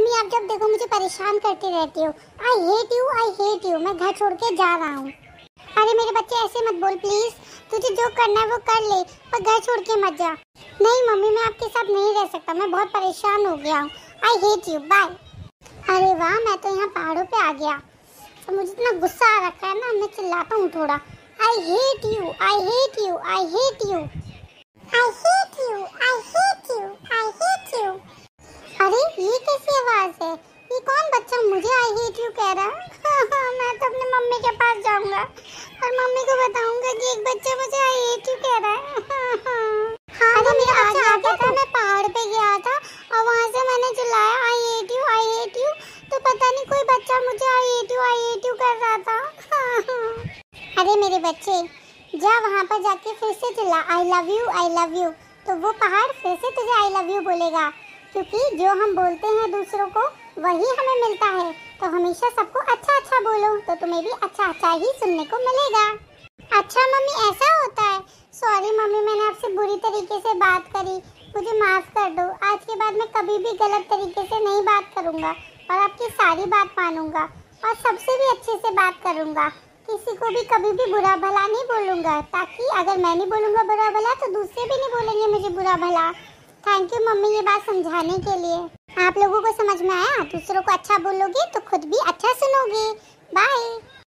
Mummy, आप जब देखो, मुझे परेशान करती रहती हो। I hate you I hate you मैं घर छोड़ के जा रहा हूँ। अरे, मेरे बच्चे, ऐसे मत बोल प्लीज़ तुझे जो करना है, वो कर ले, पर घर छोड़ के मत जा। नहीं, मम्मी, मैं आपके साथ नहीं रह सकता। मैं बहुत परेशान हो गया हूँ। आई हेट यू बाय अरे, वाह, मैं तो यहाँ पहाड़ों पे आ गया। तो मुझे इतना गुस्सा आ रखा है ना, मैं चिल्लाता हूँ थोड़ा। I hate you I hate you I hate you I hate you I ये कैसी आवाज़ है? ये कौन बच्चा मुझे आई हेट यू कह रहा है? मैं तो अपने मम्मी के पास जाऊँगा और मम्मी को बताऊँगा कि एक बच्चा मुझे आई हेट यू कह रहा है। हाँ अरे मेरा बच्चा आ गया था। मैं पहाड़ पे गया था और वहाँ से मैंने चिल्लाया I hate you I hate you तो पता नहीं कोई बच्चा मुझे I hate you I hate you कर रहा था। अरे मेरे बच्चे जा वहाँ पर जाके फिर से चिल्ला I love you I love you तो वो पहाड़ फिर से तुझे आई लव यू बोलेगा। क्योंकि जो हम बोलते हैं दूसरों को, वही हमें मिलता है। तो हमेशा सबको अच्छा अच्छा बोलो तो तुम्हें भी अच्छा अच्छा ही सुनने को मिलेगा। अच्छा मम्मी, ऐसा होता है। सॉरी मम्मी, मैंने आपसे बुरी तरीके से बात करी। मुझे माफ़ कर दो। आज के बाद मैं कभी भी गलत तरीके से नहीं बात करूँगा और आपकी सारी बात मानूँगा और सबसे भी अच्छे से बात करूँगा। किसी को भी कभी भी बुरा भला नहीं बोलूँगा, ताकि अगर मैं नहीं बोलूँगा बुरा भला तो दूसरे भी नहीं बोलेंगे मुझे बुरा भला। थैंक यू मम्मी, ये बात समझाने के लिए। आप लोगों को समझ में आया? दूसरों को अच्छा बोलोगे तो खुद भी अच्छा सुनोगे। बाय